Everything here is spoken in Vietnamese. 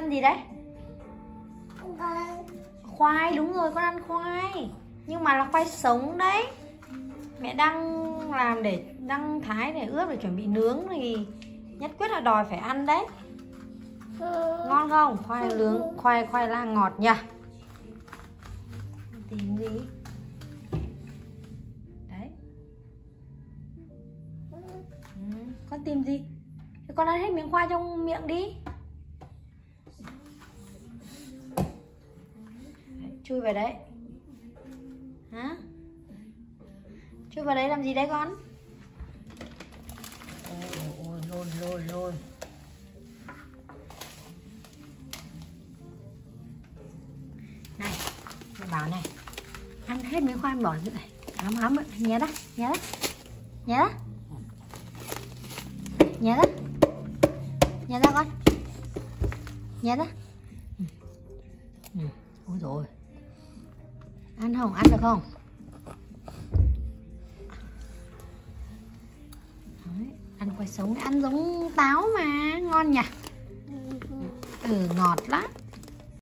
ăn gì đấy? Khoai. Đúng rồi con ăn khoai. Nhưng mà là khoai sống đấy. Mẹ đang làm để đang thái để ướp để chuẩn bị nướng thì nhất quyết là đòi phải ăn đấy. Ngon không? Khoai nướng khoai khoai lang ngọt nhỉ? Tìm gì? Đấy. Ừ, con tìm gì? Thì con ăn hết miếng khoai trong miệng đi chui vào đấy. Hả? Chui vào đấy làm gì đấy con? Ôi ôi lôi lôi lôi này, mẹ bảo này, ăn hết miếng khoai bỏ dưới này. Hám lắm nhớ đó nhớ đó nhớ đó. Nhớ đó. Nhớ đó con. Nhớ đó. Ừ. Ừ. ôi rồi ăn không? Ăn được không? Đấy, ăn khoai sống. Ăn giống táo mà ngon nhỉ? Ừ ngọt lắm